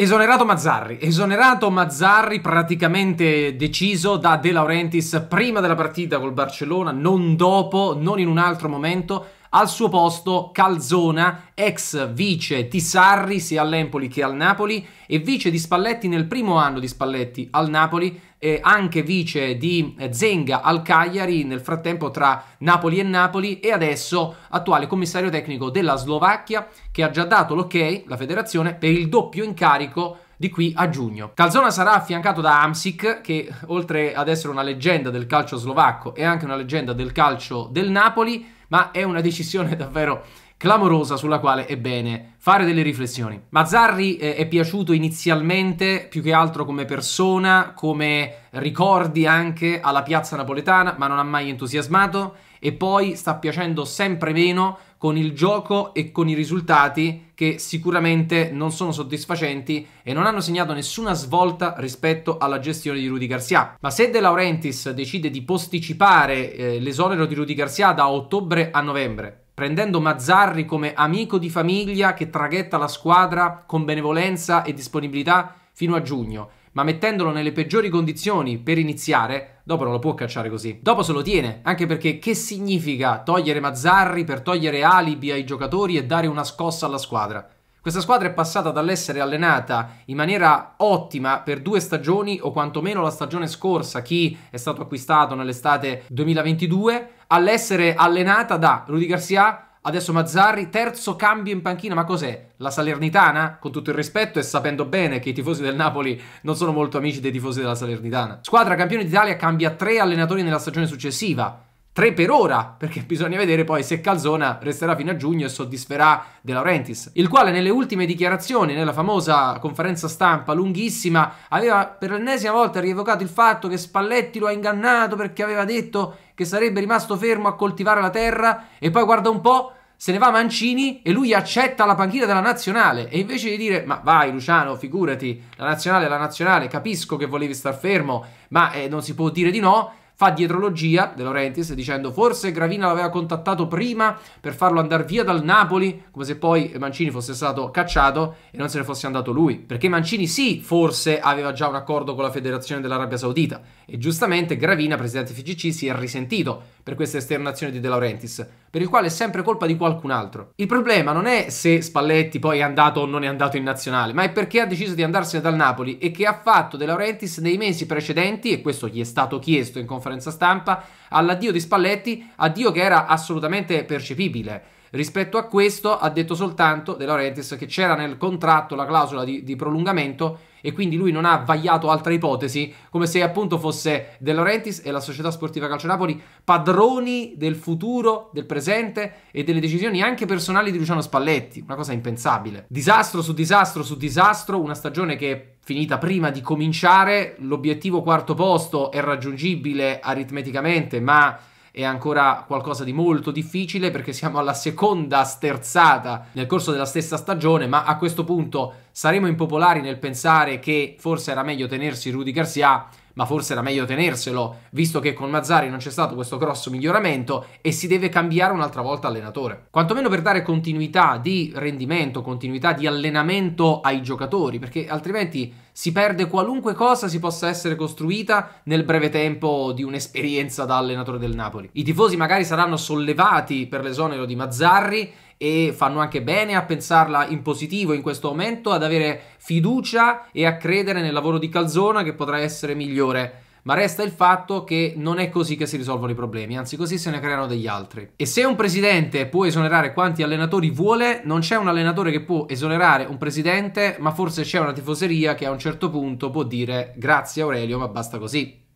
Esonerato Mazzarri, esonerato Mazzarri praticamente deciso da De Laurentiis prima della partita col Barcellona, non dopo, non in un altro momento. Al suo posto Calzona, ex vice di Sarri sia all'Empoli che al Napoli e vice di Spalletti nel primo anno di Spalletti al Napoli e anche vice di Zenga al Cagliari nel frattempo tra Napoli e Napoli e adesso attuale commissario tecnico della Slovacchia che ha già dato l'ok, la federazione, per il doppio incarico di qui a giugno. Calzona sarà affiancato da Amsic, che oltre ad essere una leggenda del calcio slovacco è anche una leggenda del calcio del Napoli, ma è una decisione davvero clamorosa sulla quale è bene fare delle riflessioni. Mazzarri eh, è piaciuto inizialmente più che altro come persona, come ricordi anche alla piazza napoletana, ma non ha mai entusiasmato e poi sta piacendo sempre meno con il gioco e con i risultati che sicuramente non sono soddisfacenti e non hanno segnato nessuna svolta rispetto alla gestione di Rudy Garcia. Ma se De Laurentiis decide di posticipare eh, l'esonero di Rudy Garcia da ottobre a novembre, prendendo Mazzarri come amico di famiglia che traghetta la squadra con benevolenza e disponibilità fino a giugno, ma mettendolo nelle peggiori condizioni per iniziare, dopo non lo può cacciare così. Dopo se lo tiene, anche perché che significa togliere Mazzarri per togliere alibi ai giocatori e dare una scossa alla squadra? Questa squadra è passata dall'essere allenata in maniera ottima per due stagioni o quantomeno la stagione scorsa, chi è stato acquistato nell'estate 2022, all'essere allenata da Rudy Garcia Adesso Mazzarri, terzo cambio in panchina, ma cos'è? La Salernitana? Con tutto il rispetto e sapendo bene che i tifosi del Napoli non sono molto amici dei tifosi della Salernitana. Squadra campione d'Italia cambia tre allenatori nella stagione successiva. Tre per ora, perché bisogna vedere poi se Calzona resterà fino a giugno e soddisferà De Laurentiis, il quale nelle ultime dichiarazioni, nella famosa conferenza stampa lunghissima, aveva per l'ennesima volta rievocato il fatto che Spalletti lo ha ingannato perché aveva detto che sarebbe rimasto fermo a coltivare la terra e poi guarda un po' se ne va Mancini e lui accetta la panchina della nazionale. E invece di dire ma vai Luciano figurati la nazionale è la nazionale capisco che volevi star fermo ma eh, non si può dire di no fa dietrologia De Laurentiis dicendo forse Gravina l'aveva contattato prima per farlo andare via dal Napoli, come se poi Mancini fosse stato cacciato e non se ne fosse andato lui. Perché Mancini sì, forse aveva già un accordo con la Federazione dell'Arabia Saudita e giustamente Gravina, presidente FGC, si è risentito per queste esternazioni di De Laurentiis, per il quale è sempre colpa di qualcun altro. Il problema non è se Spalletti poi è andato o non è andato in nazionale, ma è perché ha deciso di andarsene dal Napoli e che ha fatto De Laurentiis nei mesi precedenti, e questo gli è stato chiesto in conferenza conferenza stampa, all'addio di Spalletti, addio che era assolutamente percepibile. Rispetto a questo ha detto soltanto De Laurentiis che c'era nel contratto la clausola di, di, prolungamento e quindi lui non ha vagliato altre ipotesi, come se appunto fosse De Laurentiis e la società sportiva Calcio Napoli padroni del futuro, del presente e delle decisioni anche personali di Luciano Spalletti, una cosa impensabile. Disastro su disastro su disastro, una stagione che finita prima di cominciare, l'obiettivo quarto posto è raggiungibile aritmeticamente, ma è ancora qualcosa di molto difficile perché siamo alla seconda sterzata nel corso della stessa stagione, ma a questo punto saremo impopolari nel pensare che forse era meglio tenersi Rudy Garcia ma forse era meglio tenerselo, visto che con Mazzari non c'è stato questo grosso miglioramento e si deve cambiare un'altra volta allenatore. Quantomeno per dare continuità di rendimento, continuità di allenamento ai giocatori, perché altrimenti si perde qualunque cosa si possa essere costruita nel breve tempo di un'esperienza da allenatore del Napoli. I tifosi magari saranno sollevati per l'esonero di Mazzarri e fanno anche bene a pensarla in positivo in questo momento, ad avere fiducia e a credere nel lavoro di Calzona che potrà essere migliore. Ma resta il fatto che non è così che si risolvono i problemi, anzi così se ne creano degli altri. E se un presidente può esonerare quanti allenatori vuole, non c'è un allenatore che può esonerare un presidente, ma forse c'è una tifoseria che a un certo punto può dire grazie Aurelio, ma basta così.